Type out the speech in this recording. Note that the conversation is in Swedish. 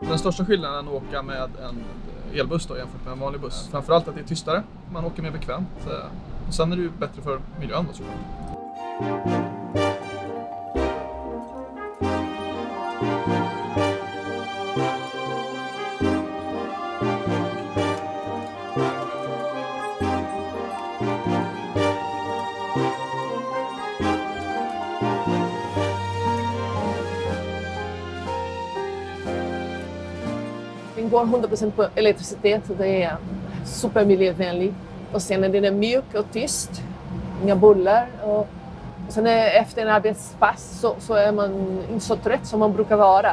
Den största skillnaden att åka med en elbuss då, jämfört med en vanlig buss. Framförallt att det är tystare, man åker mer bekvämt. Och sen är det ju bättre för miljön då såklart. Den går 100% på elektricitet. Det är supermiljövänlig. Och sen är den mjuk och tyst. Inga buller. Och sen efter en arbetspass så, så är man inte så trött som man brukar vara.